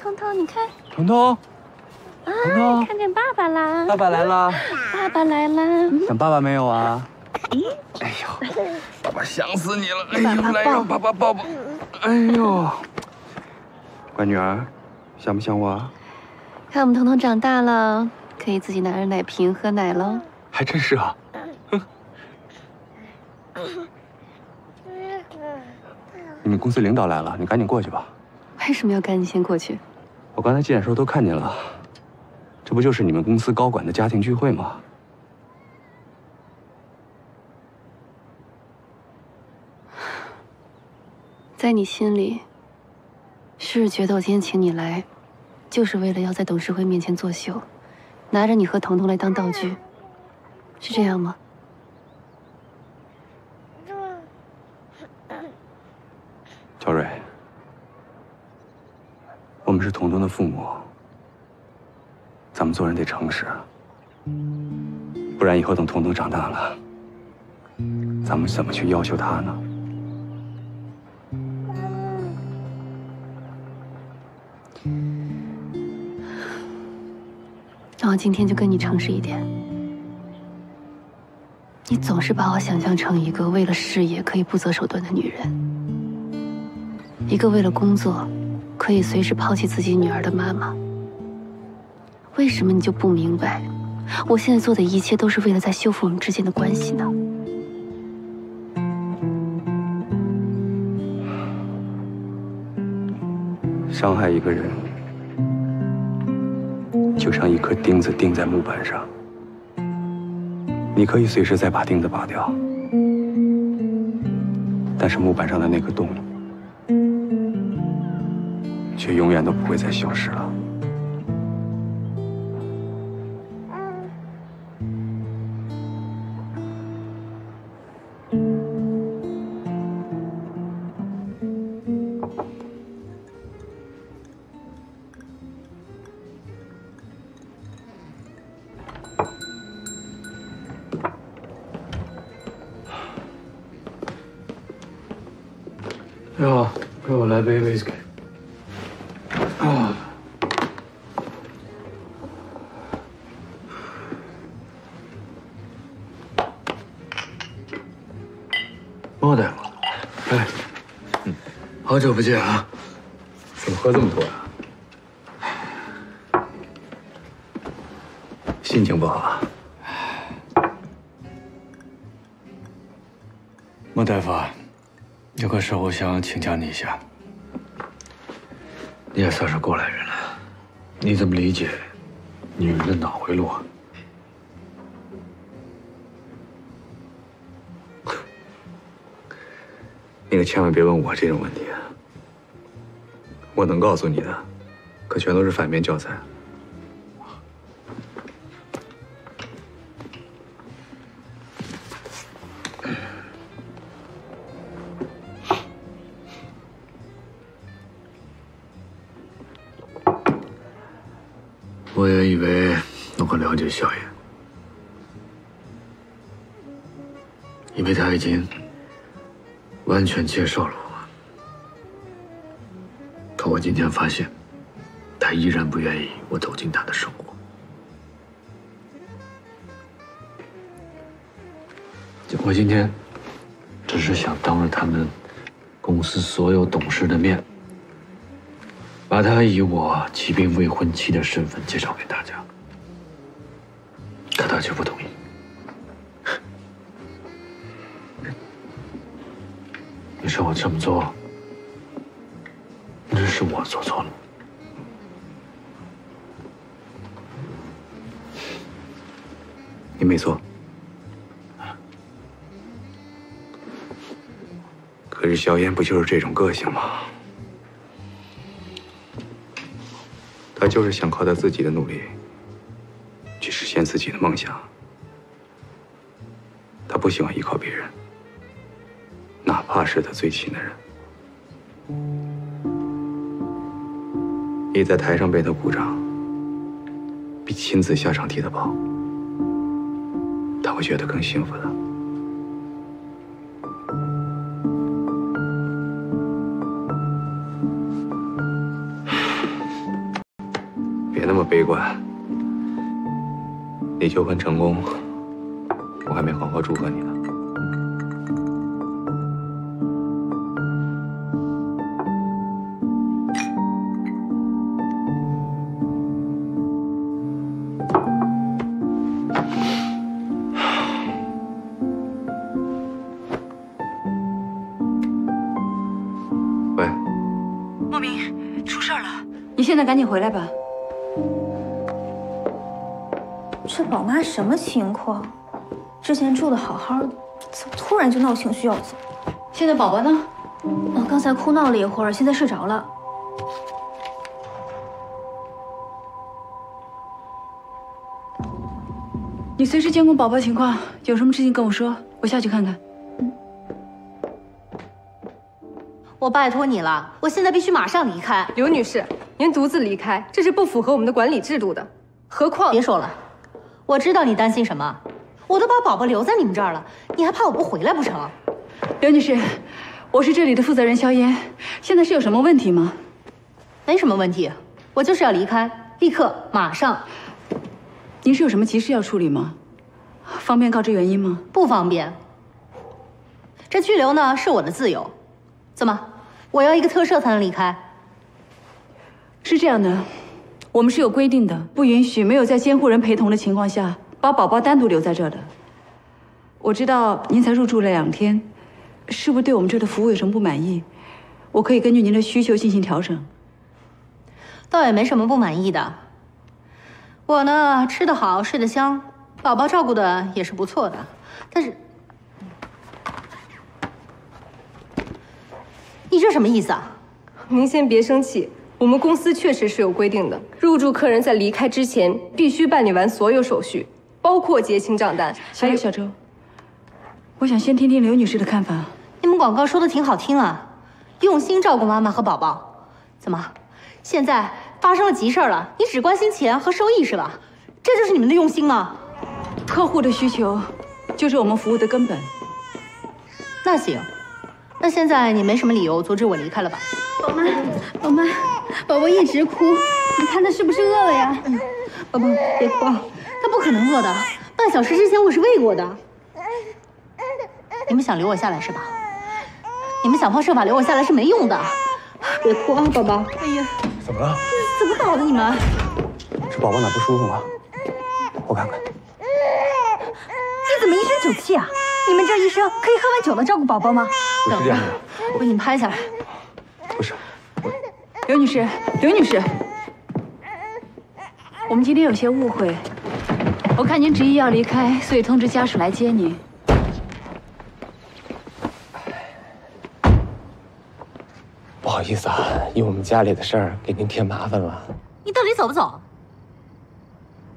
彤彤，你看，彤彤，啊彤彤，看见爸爸啦！爸爸来了，爸爸来啦！想爸爸没有啊？哎呦，爸爸想死你了！哎呦，来让爸爸抱抱。哎呦，乖女儿，想不想我啊？看我们彤彤长大了，可以自己拿着奶瓶喝奶喽。还真是啊。你们公司领导来了，你赶紧过去吧。为什么要赶紧先过去？我刚才进来时候都看见了，这不就是你们公司高管的家庭聚会吗？在你心里，是不是觉得我今天请你来，就是为了要在董事会面前作秀，拿着你和彤彤来当道具，是这样吗？乔瑞，我们是彤彤的父母，咱们做人得诚实，不然以后等彤彤长大了，咱们怎么去要求她呢？那我今天就跟你诚实一点，你总是把我想象成一个为了事业可以不择手段的女人，一个为了工作可以随时抛弃自己女儿的妈妈。为什么你就不明白，我现在做的一切都是为了在修复我们之间的关系呢？伤害一个人，就像一颗钉子钉在木板上，你可以随时再把钉子拔掉，但是木板上的那个洞，却永远都不会再消失了。你好，给我来杯威士忌。久不见啊！怎么喝这么多呀、心情不好啊？莫大夫，有个事我想请教你一下。你也算是过来人了，你怎么理解女人的脑回路啊？你 可千万别问我这种问题啊！我能告诉你的，可全都是反面教材。我也以为我很了解萧炎，因为他已经完全接受了我。我今天发现，他依然不愿意我走进他的生活。我今天只是想当着他们公司所有董事的面，把他以我骑兵未婚妻的身份介绍给大家，可他却不同意。你说我这么做，是我做错了？你没错。可是萧炎不就是这种个性吗？他就是想靠他自己的努力去实现自己的梦想。他不喜欢依靠别人，哪怕是他最亲的人。你在台上为他鼓掌，比亲自下场替他跑，他会觉得更幸福的。别那么悲观。你求婚成功，我还没好好祝贺你呢。紧回来吧。这宝妈什么情况？之前住的好好的，怎么突然就闹情绪要走？现在宝宝呢？哦，刚才哭闹了一会儿，现在睡着了。你随时监控宝宝情况，有什么事情跟我说，我下去看看。我拜托你了，我现在必须马上离开。刘女士，您独自离开，这是不符合我们的管理制度的。何况，别说了，我知道你担心什么，我都把宝宝留在你们这儿了，你还怕我不回来不成？刘女士，我是这里的负责人肖烟，现在是有什么问题吗？没什么问题，我就是要离开，立刻马上。您是有什么急事要处理吗？方便告知原因吗？不方便。这拘留呢是我的自由，怎么？我要一个特赦才能离开？是这样的，我们是有规定的，不允许没有在监护人陪同的情况下把宝宝单独留在这儿的。我知道您才入住了两天，是不是对我们这儿的服务有什么不满意？我可以根据您的需求进行调整。倒也没什么不满意的。我呢，吃得好，睡得香，宝宝照顾的也是不错的。但是，你这什么意思啊？您先别生气，我们公司确实是有规定的，入住客人在离开之前必须办理完所有手续，包括结清账单。还有小周，我想先听听刘女士的看法。你们广告说的挺好听啊，用心照顾妈妈和宝宝，怎么，现在发生了急事了，你只关心钱和收益是吧？这就是你们的用心吗？客户的需求就是我们服务的根本。那行，那现在你没什么理由阻止我离开了吧？宝妈，宝妈，宝宝一直哭，你看他是不是饿了呀？宝宝别哭，他不可能饿的，半小时之前我是喂过的。你们想留我下来是吧？你们想方设法留我下来是没用的，别哭啊，宝宝。哎呀，怎么了？怎么搞的你们？是宝宝哪不舒服吗？我看看。你怎么一身酒气啊？你们这医生可以喝完酒了照顾宝宝吗？不是这样的，我给你们拍下来。刘女士，刘女士，我们今天有些误会。我看您执意要离开，所以通知家属来接您。不好意思啊，因为我们家里的事儿给您添麻烦了。你到底走不走？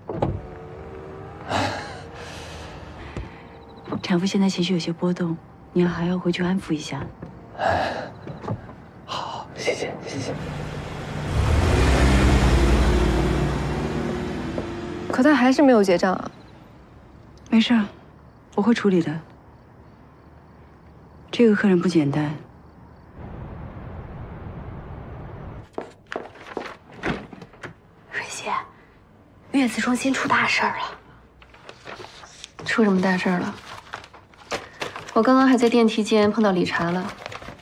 产妇现在情绪有些波动，您还要回去安抚一下。好，谢谢，谢谢。可他还是没有结账啊。没事，我会处理的。这个客人不简单。瑞姐，月子中心出大事儿了。出什么大事儿了？我刚刚还在电梯间碰到理查了，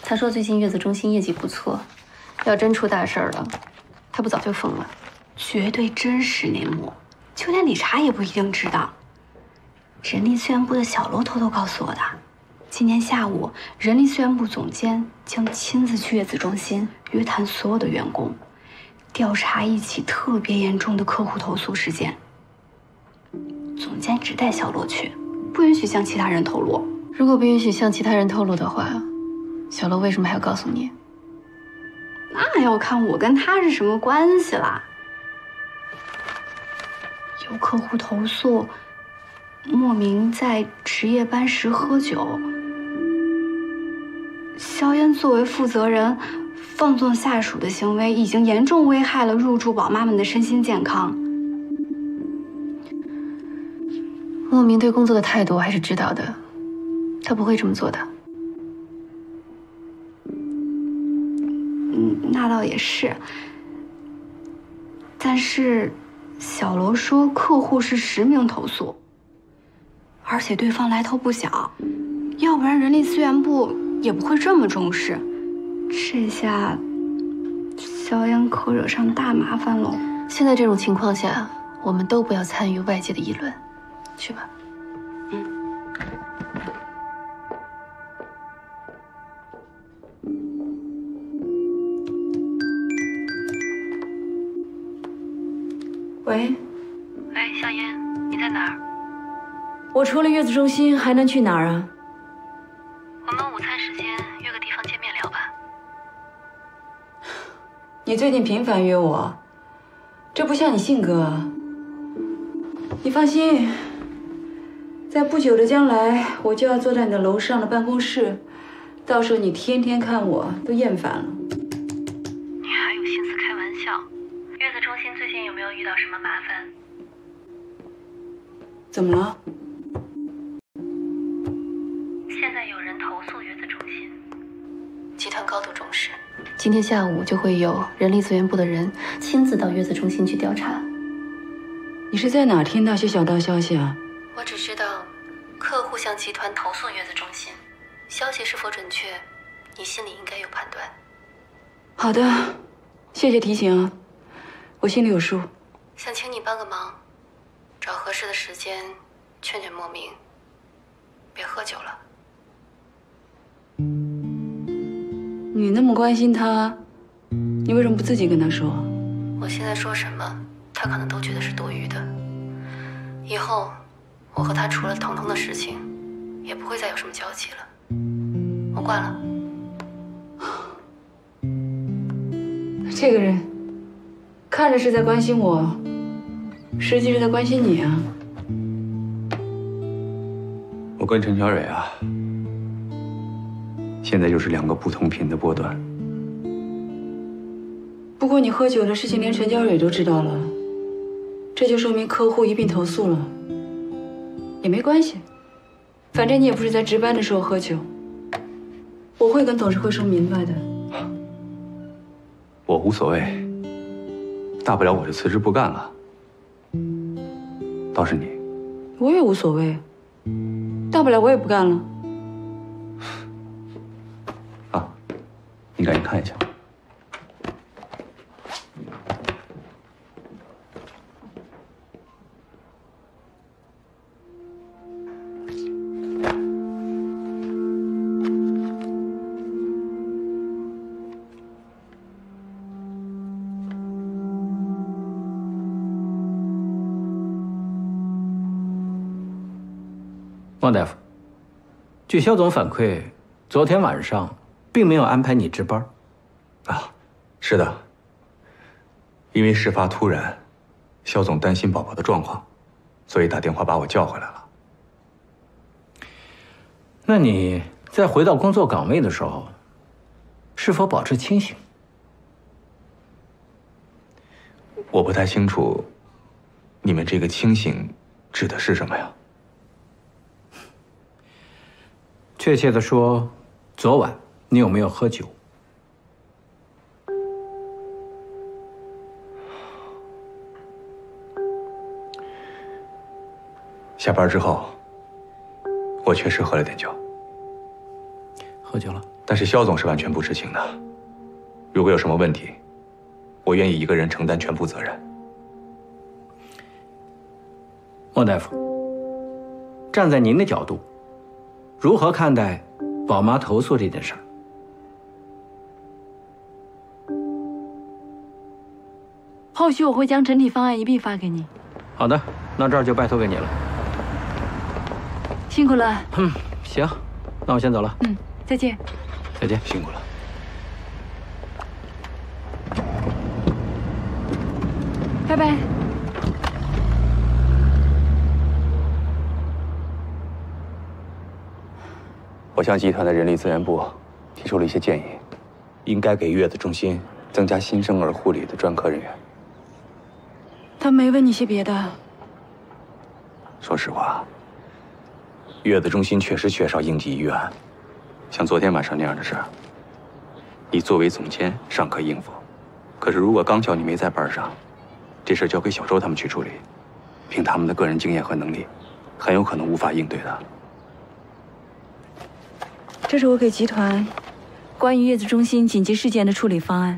他说最近月子中心业绩不错，要真出大事儿了，他不早就疯了。绝对真实内幕，就连理查也不一定知道。人力资源部的小罗偷偷告诉我的，今天下午人力资源部总监将亲自去月子中心约谈所有的员工，调查一起特别严重的客户投诉事件。总监只带小罗去，不允许向其他人透露。如果不允许向其他人透露的话，小罗为什么还要告诉你？那要看我跟他是什么关系啦。有客户投诉，莫名在值夜班时喝酒。肖烟作为负责人，放纵下属的行为已经严重危害了入住宝妈们的身心健康。莫名对工作的态度我还是知道的，他不会这么做的。嗯，那倒也是。但是，小罗说客户是实名投诉，而且对方来头不小，要不然人力资源部也不会这么重视。这下肖央可惹上大麻烦喽。现在这种情况下，我们都不要参与外界的议论，去吧。喂，喂，夏嫣，你在哪儿？我除了月子中心还能去哪儿啊？我们午餐时间约个地方见面聊吧。你最近频繁约我，这不像你性格啊。你放心，在不久的将来，我就要坐在你的楼上的办公室，到时候你天天看我都厌烦了。有遇到什么麻烦？怎么了？现在有人投诉月子中心，集团高度重视。今天下午就会有人力资源部的人亲自到月子中心去调查。你是在哪听到些小道消息啊？我只知道，客户向集团投诉月子中心，消息是否准确，你心里应该有判断。好的，谢谢提醒啊，我心里有数。想请你帮个忙，找合适的时间劝劝莫名，别喝酒了。你那么关心他，你为什么不自己跟他说？我现在说什么，他可能都觉得是多余的。以后，我和他除了彤彤的事情，也不会再有什么交集了。我挂了。这个人看着是在关心我，实际是在关心你啊。我跟陈小蕊啊，现在就是两个不同频的波段。不过你喝酒的事情连陈娇蕊都知道了，这就说明客户一并投诉了。也没关系，反正你也不是在值班的时候喝酒。我会跟董事会说明白的。我无所谓，大不了我就辞职不干了。倒是你，我也无所谓，大不了我也不干了。啊，你赶紧看一下。汪大夫，据肖总反馈，昨天晚上并没有安排你值班。啊，是的。因为事发突然，肖总担心宝宝的状况，所以打电话把我叫回来了。那你在回到工作岗位的时候，是否保持清醒？我不太清楚，你们这个清醒指的是什么呀？确切的说，昨晚你有没有喝酒？下班之后，我确实喝了点酒。喝酒了？但是肖总是完全不知情的。如果有什么问题，我愿意一个人承担全部责任。莫大夫，站在您的角度，如何看待宝妈投诉这件事儿？后续我会将整体方案一并发给你。好的，那这儿就拜托给你了。辛苦了。嗯，行，那我先走了。嗯，再见。再见，辛苦了。拜拜。我向集团的人力资源部提出了一些建议，应该给月子中心增加新生儿护理的专科人员。他没问你些别的。说实话，月子中心确实缺少应急医院，像昨天晚上那样的事儿，你作为总监尚可应付，可是如果刚巧你没在班上，这这事交给小周他们去处理，凭他们的个人经验和能力，很有可能无法应对的。这是我给集团关于月子中心紧急事件的处理方案。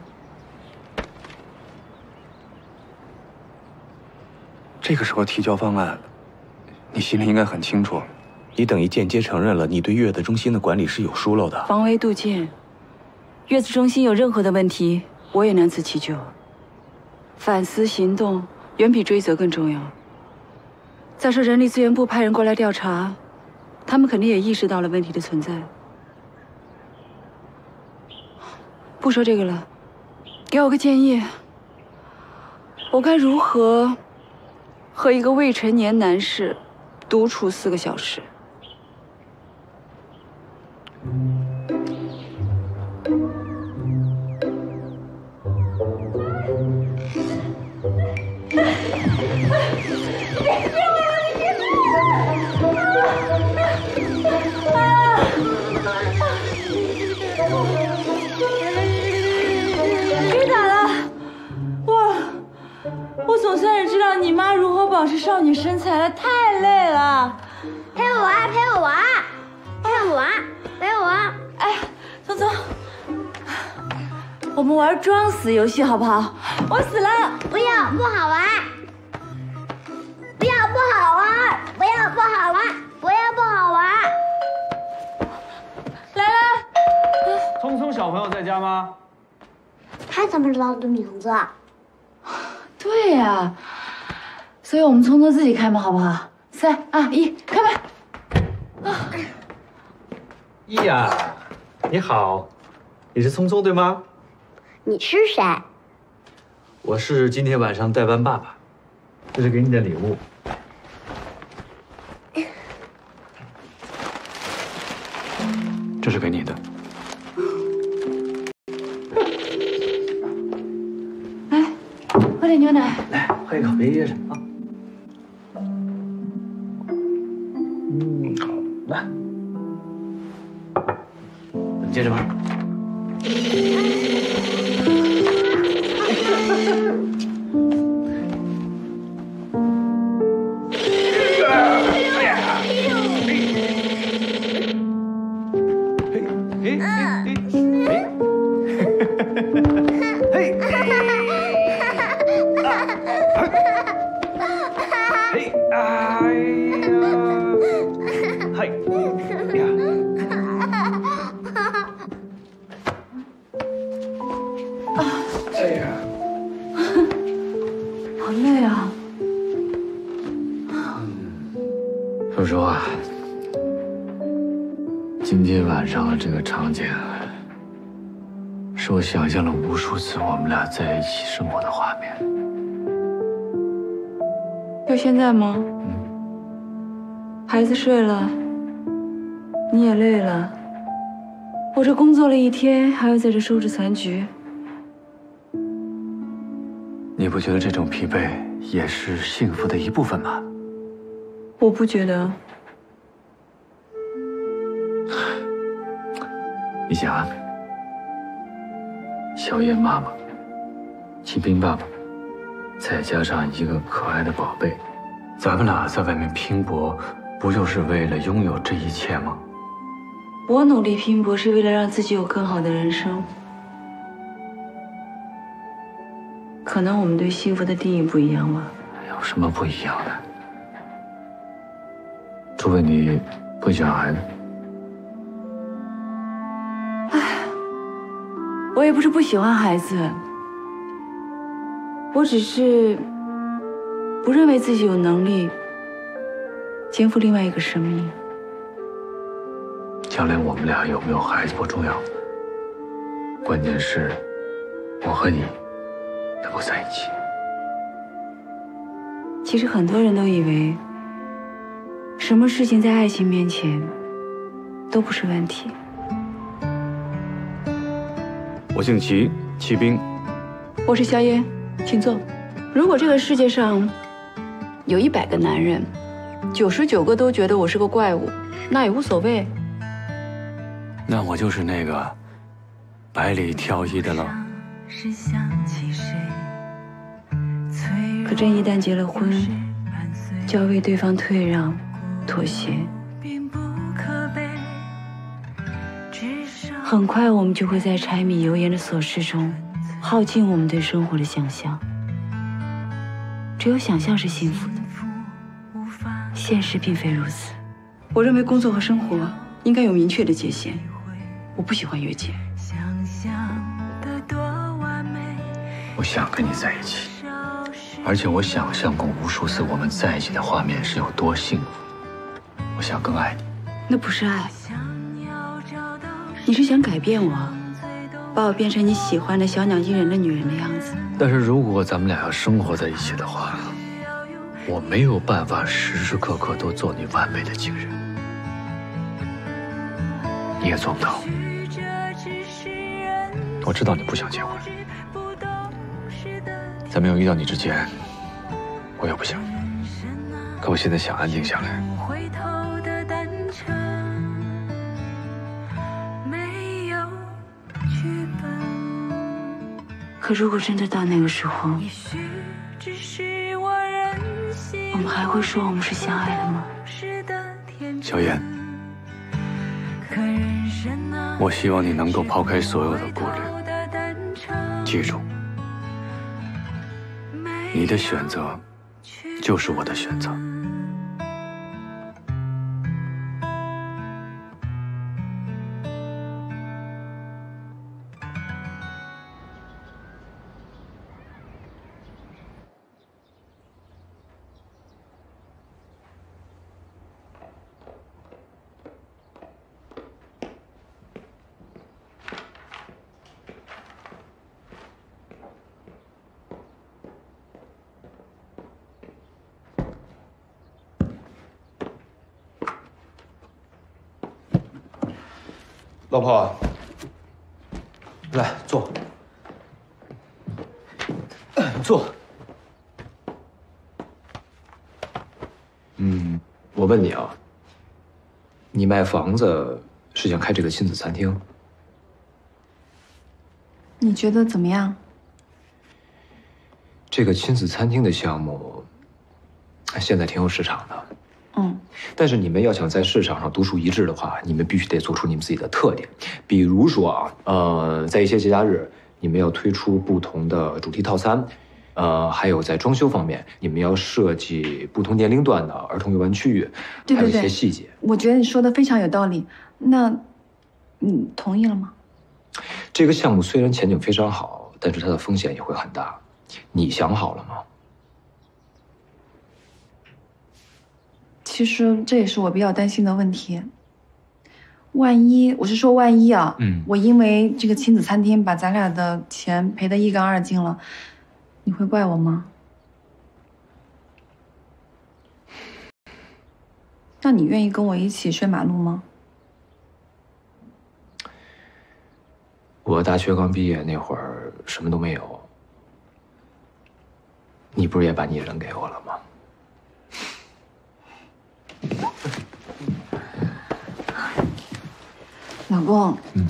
这个时候提交方案，你心里应该很清楚，你等于间接承认了你对月子中心的管理是有疏漏的。防微杜渐，月子中心有任何的问题，我也难辞其咎。反思行动远比追责更重要。再说人力资源部派人过来调查，他们肯定也意识到了问题的存在。不说这个了，给我个建议，我该如何和一个未成年男士独处四个小时？我总算是知道你妈如何保持少女身材了，太累了。陪我玩，陪我玩，陪我玩，陪我玩。哎呀，聪聪，我们玩装死游戏好不好？我死了，不要，不好玩。不要，不好玩。不要，不好玩。不要，不好玩。来来，聪聪小朋友在家吗？他怎么知道我的名字？对呀，所以我们聪聪自己开门好不好？三二一，开门。易呀，你好，你是聪聪对吗？你是谁？我是今天晚上代班爸爸，这是给你的礼物。这是给你的。牛奶。来，喝一口，别噎着啊。嗯，好，来，咱们接着玩。在吗？嗯孩子睡了，你也累了，我这工作了一天，还要在这收拾残局。你不觉得这种疲惫也是幸福的一部分吗？我不觉得。你想啊，小燕妈妈、秦兵爸爸，再加上一个可爱的宝贝，咱们俩在外面拼搏，不就是为了拥有这一切吗？我努力拼搏是为了让自己有更好的人生。可能我们对幸福的定义不一样吧。有什么不一样的？除非你不喜欢孩子。我也不是不喜欢孩子，我只是不认为自己有能力肩负另外一个生命。将来我们俩有没有孩子不重要，关键是我和你能够在一起。其实很多人都以为，什么事情在爱情面前都不是问题。我姓齐，齐兵。我是萧烟，请坐。如果这个世界上有一百个男人，九十九个都觉得我是个怪物，那也无所谓。那我就是那个百里挑一的了。是想起谁？可真一旦结了婚，就要为对方退让、妥协。很快，我们就会在柴米油盐的琐事中耗尽我们对生活的想象。只有想象是幸福的，现实并非如此。我认为工作和生活应该有明确的界限，我不喜欢越界。我想跟你在一起，而且我想象过无数次我们在一起的画面是有多幸福。我想更爱你，那不是爱。你是想改变我，把我变成你喜欢的小鸟依人的女人的样子。但是如果咱们俩要生活在一起的话，我没有办法时时刻刻都做你完美的情人，你也做不到。我知道你不想结婚，在没有遇到你之前，我也不想。可我现在想安静下来。可如果真的到那个时候，我们还会说我们是相爱的吗？小燕，我希望你能够抛开所有的顾虑，记住，你的选择就是我的选择。老婆，来坐，坐。嗯，我问你啊，你卖房子是想开这个亲子餐厅？你觉得怎么样？这个亲子餐厅的项目现在挺有市场的。嗯，但是你们要想在市场上独树一帜的话，你们必须得做出你们自己的特点。比如说啊，呃，在一些节假日，你们要推出不同的主题套餐，呃，还有在装修方面，你们要设计不同年龄段的儿童游玩区域，还有一对对对，些细节。我觉得你说的非常有道理。那，你同意了吗？这个项目虽然前景非常好，但是它的风险也会很大。你想好了吗？其实这也是我比较担心的问题。万一我是说万一啊，嗯我因为这个亲子餐厅把咱俩的钱赔得一干二净了，你会怪我吗？那你愿意跟我一起睡马路吗？我大学刚毕业那会儿什么都没有，你不是也把你人给我了吗？老公，嗯，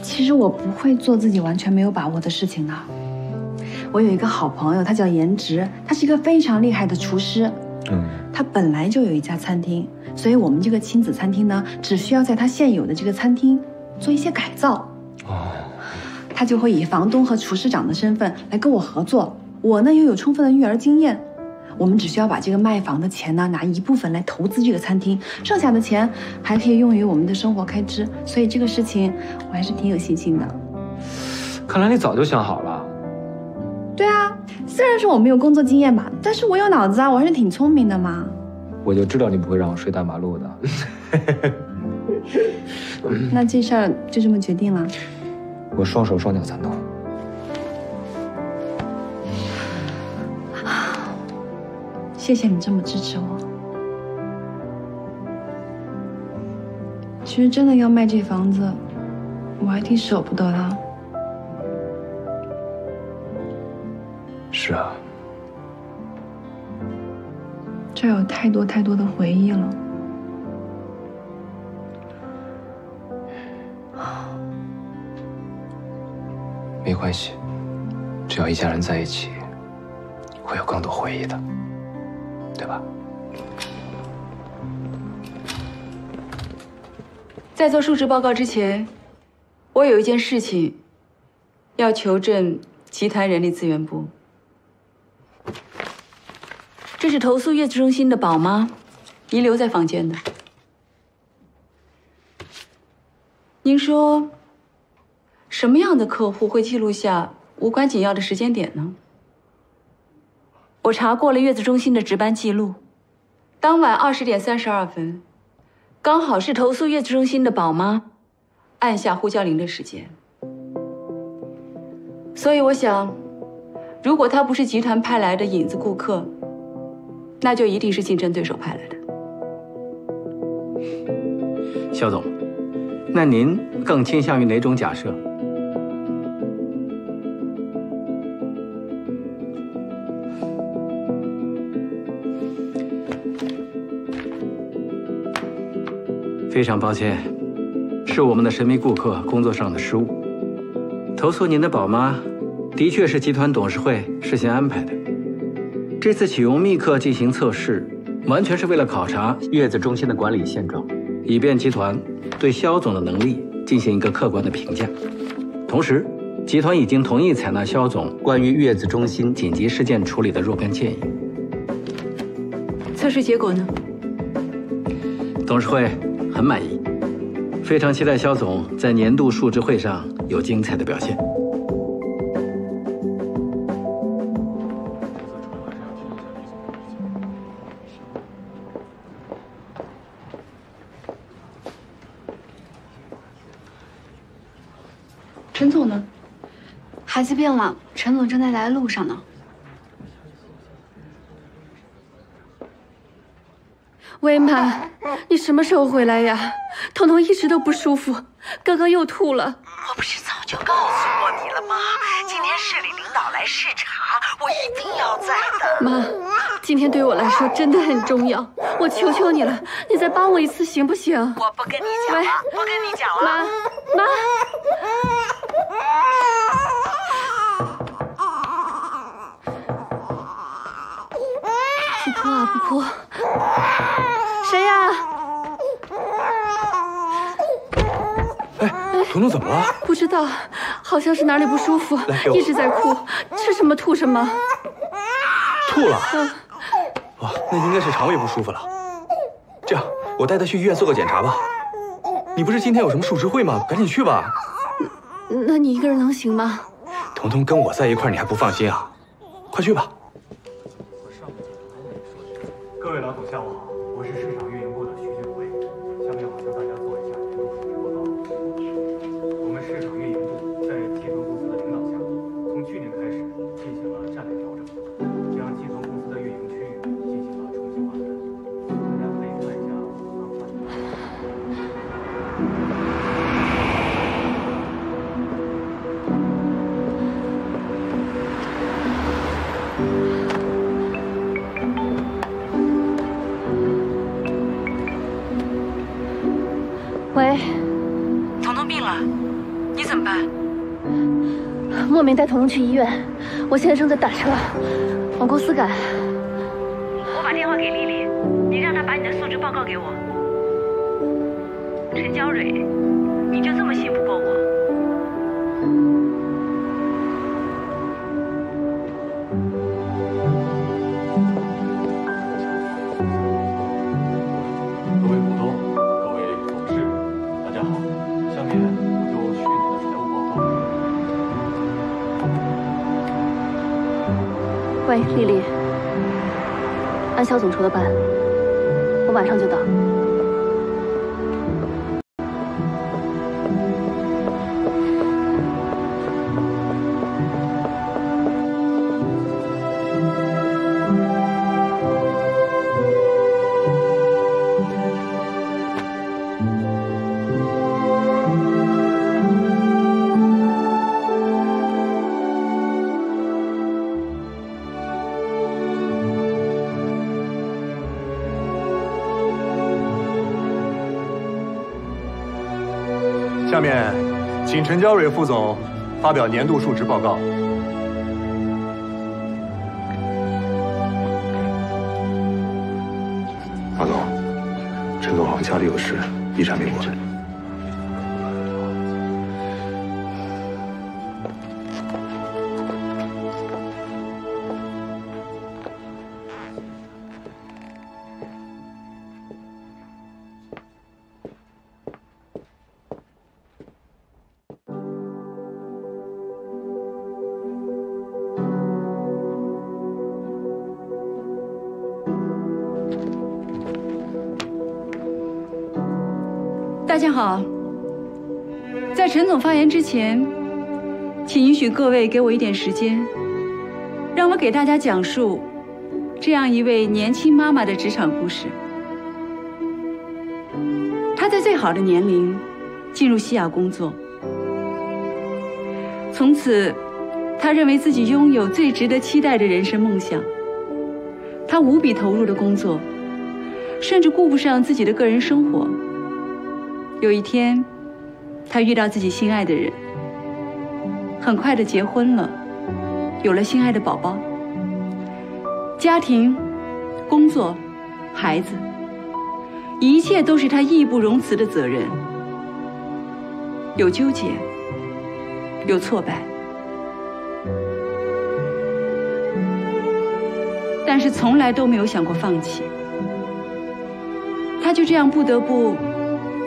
其实我不会做自己完全没有把握的事情的。我有一个好朋友，他叫颜值，他是一个非常厉害的厨师。嗯，他本来就有一家餐厅，所以我们这个亲子餐厅呢，只需要在他现有的这个餐厅做一些改造。哦，他就会以房东和厨师长的身份来跟我合作。我呢又有充分的育儿经验，我们只需要把这个卖房的钱呢拿一部分来投资这个餐厅，剩下的钱还可以用于我们的生活开支。所以这个事情我还是挺有信心的。看来你早就想好了。对啊，虽然说我没有工作经验吧，但是我有脑子啊，我还是挺聪明的嘛。我就知道你不会让我睡大马路的。那这事儿就这么决定了。我双手双脚赞同。谢谢你这么支持我。其实真的要卖这房子，我还挺舍不得的。是啊，这有太多太多的回忆了。没关系，只要一家人在一起，会有更多回忆的，对吧？在做述职报告之前，我有一件事情要求证集团人力资源部。这是投诉月子中心的宝妈遗留在房间的。您说，什么样的客户会记录下无关紧要的时间点呢？我查过了月子中心的值班记录，当晚二十点三十二分。刚好是投诉月子中心的宝妈按下呼叫铃的时间，所以我想，如果他不是集团派来的影子顾客，那就一定是竞争对手派来的。肖总，那您更倾向于哪种假设？非常抱歉，是我们的神秘顾客工作上的失误。投诉您的宝妈，的确是集团董事会事先安排的。这次启用密客进行测试，完全是为了考察月子中心的管理现状，以便集团对肖总的能力进行一个客观的评价。同时，集团已经同意采纳肖总关于月子中心紧急事件处理的若干建议。测试结果呢？董事会。很满意，非常期待肖总在年度述职会上有精彩的表现。陈总呢？孩子病了，陈总正在来的路上呢。喂，妈，你什么时候回来呀？彤彤一直都不舒服，刚刚又吐了。我不是早就告诉过你了吗？今天市里领导来视察，我一定要在的。妈，今天对我来说真的很重要，我求求你了，你再帮我一次行不行？我不跟你讲了，不跟你讲了。妈，妈。不哭啊，不哭。谁呀？哎，彤彤怎么了？不知道，好像是哪里不舒服，一直在哭，吃什么吐什么。吐了。哇，那应该是肠胃不舒服了。这样，我带他去医院做个检查吧。你不是今天有什么述职会吗？赶紧去吧。那你一个人能行吗？彤彤跟我在一块，你还不放心啊？快去吧。你怎么办？莫名带彤彤去医院，我现在正在打车往公司赶。我把电话给丽丽，你让她把你的述职报告给我。陈娇蕊，你就这么信不过我？喂，丽丽，按肖总说的办，我马上就到。请陈娇蕊副总发表年度述职报告。马总，陈总好像家里有事，一直没过来。好，在陈总发言之前，请允许各位给我一点时间，让我给大家讲述这样一位年轻妈妈的职场故事。她在最好的年龄进入西雅工作，从此，她认为自己拥有最值得期待的人生梦想。她无比投入的工作，甚至顾不上自己的个人生活。有一天，他遇到自己心爱的人，很快的结婚了，有了心爱的宝宝。家庭、工作、孩子，一切都是他义不容辞的责任。有纠结，有挫败，但是从来都没有想过放弃。他就这样不得不。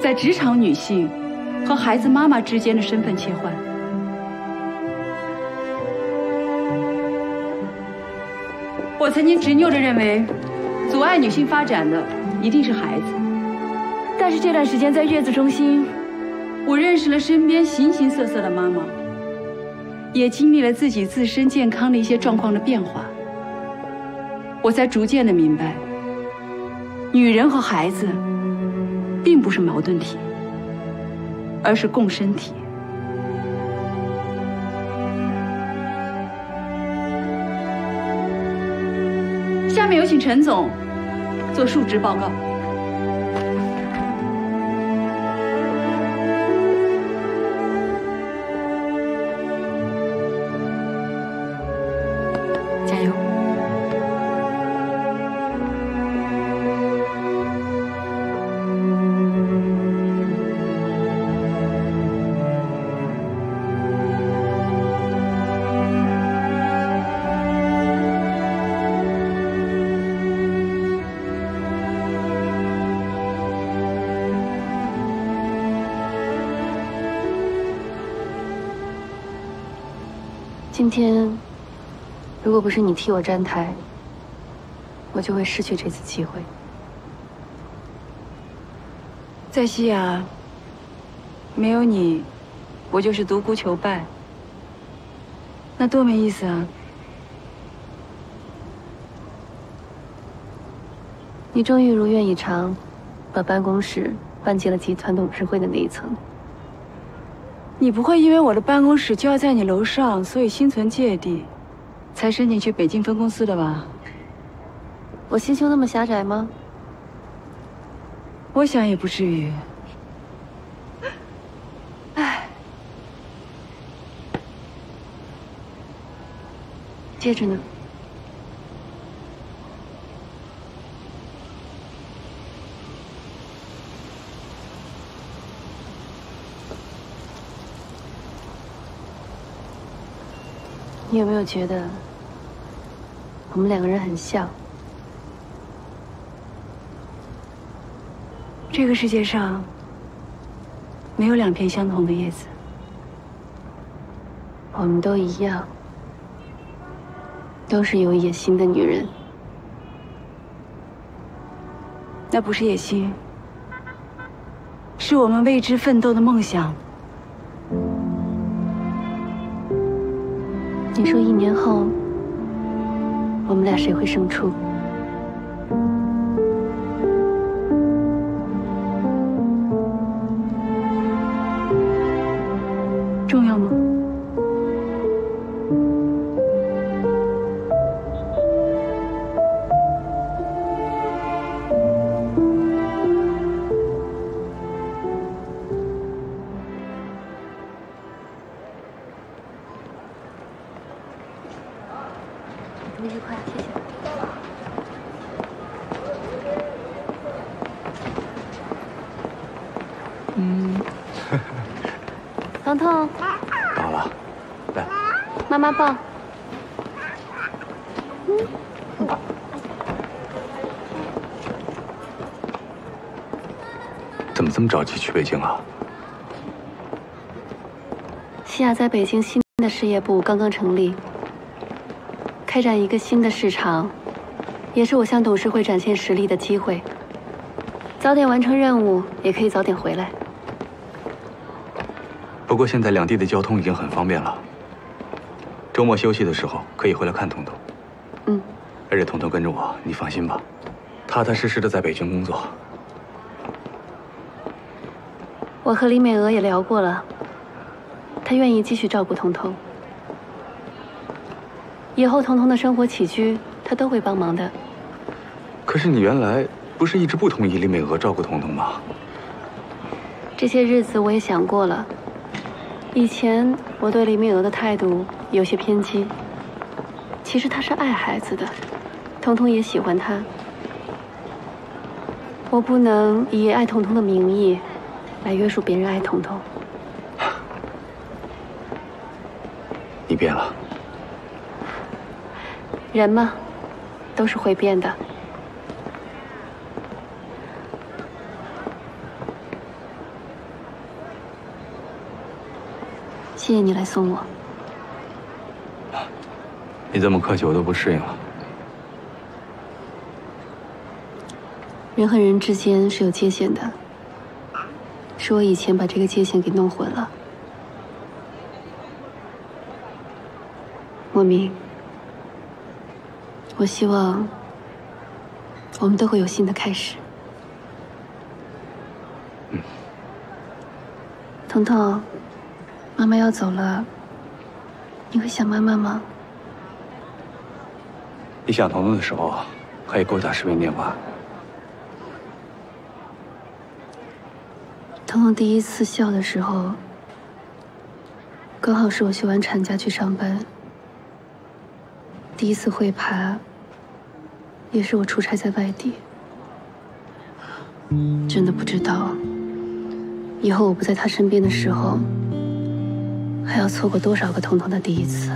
在职场女性和孩子妈妈之间的身份切换，我曾经执拗地认为，阻碍女性发展的一定是孩子。但是这段时间在月子中心，我认识了身边形形色色的妈妈，也经历了自己自身健康的一些状况的变化，我才逐渐的明白，女人和孩子。并不是矛盾体，而是共生体。下面有请陈总做述职报告。今天，如果不是你替我站台，我就会失去这次机会。在西雅，没有你，我就是独孤求败，那多没意思啊！你终于如愿以偿，把办公室搬进了集团董事会的那一层。你不会因为我的办公室就要在你楼上，所以心存芥蒂，才申请去北京分公司的吧？我心胸那么狭窄吗？我想也不至于。唉，接着呢？你有没有觉得我们两个人很像？这个世界上没有两片相同的叶子。我们都一样，都是有野心的女人。那不是野心，是我们为之奋斗的梦想。谁会胜出？没愉，快谢谢。嗯，彤彤，到了，来，妈妈抱。嗯，怎么这么着急去北京啊？西雅在北京新的事业部刚刚成立。开展一个新的市场，也是我向董事会展现实力的机会。早点完成任务，也可以早点回来。不过现在两地的交通已经很方便了，周末休息的时候可以回来看彤彤。嗯。而且彤彤跟着我，你放心吧，踏踏实实的在北京工作。我和李美娥也聊过了，她愿意继续照顾彤彤，以后彤彤的生活起居，他都会帮忙的。可是你原来不是一直不同意李美娥照顾彤彤吗？这些日子我也想过了，以前我对李美娥的态度有些偏激。其实她是爱孩子的，彤彤也喜欢她，我不能以爱彤彤的名义。来约束别人爱彤彤，你变了。人嘛，都是会变的。谢谢你来送我。你这么客气，我都不适应了。人和人之间是有界限的。是我以前把这个界限给弄混了，莫明。我希望我们都会有新的开始。嗯。彤彤，妈妈要走了，你会想妈妈吗？你想彤彤的时候，可以给我打视频电话。彤彤第一次笑的时候，刚好是我休完产假去上班。第一次会爬，也是我出差在外地。真的不知道，以后我不在他身边的时候，还要错过多少个彤彤的第一次。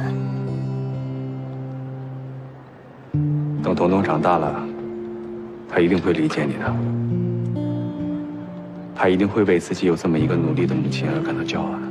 等彤彤长大了，他一定会理解你的。他一定会为自己有这么一个努力的母亲而感到骄傲。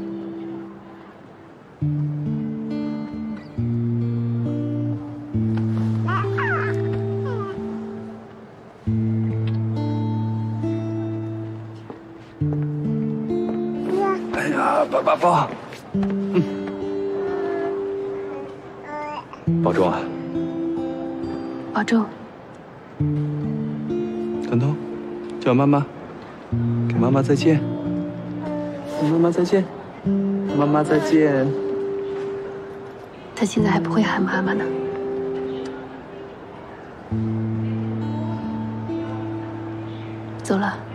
妈妈。给妈妈再见，给妈妈再见，妈妈再见。他现在还不会喊妈妈呢。走了。